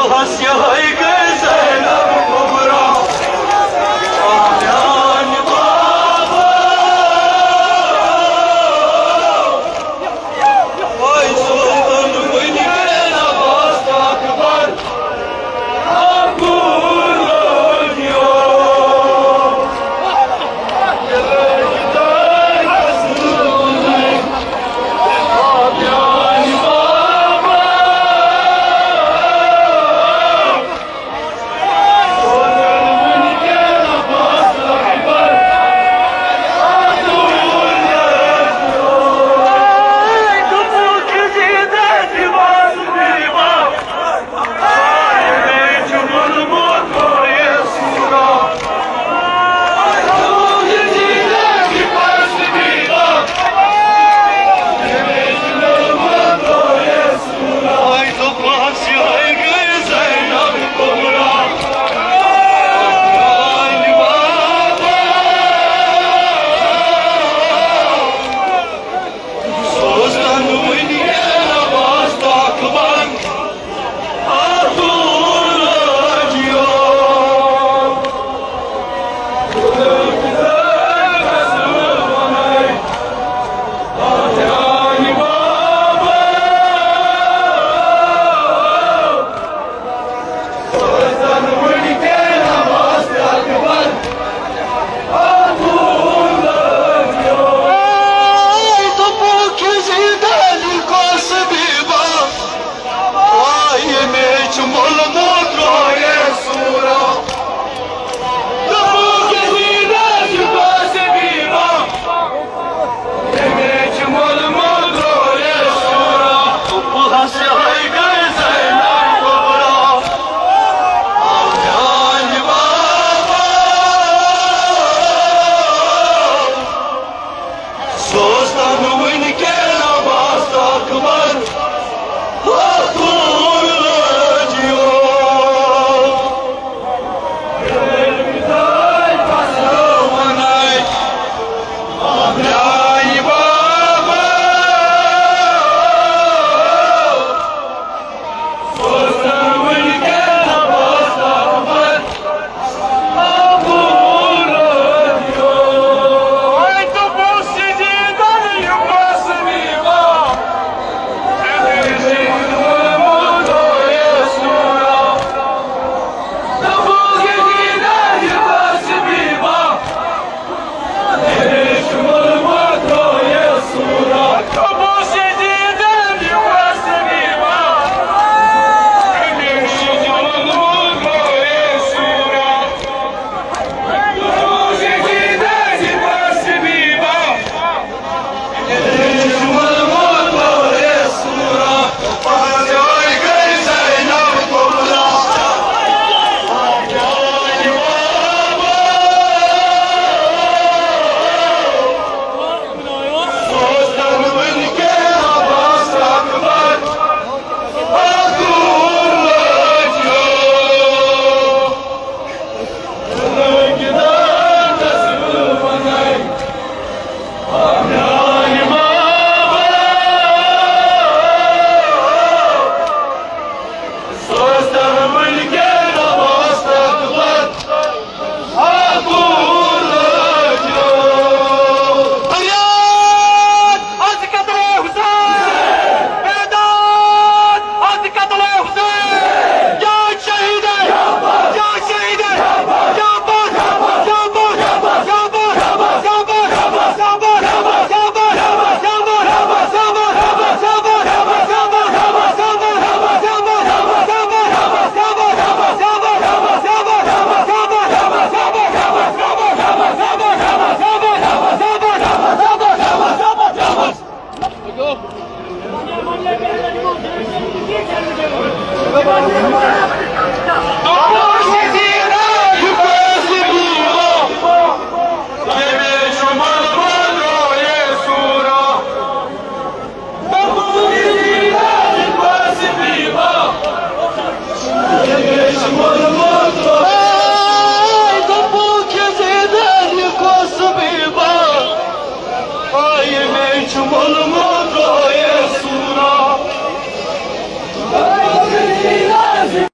Agur,